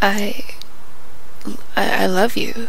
I. I, I love you.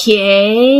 Okay.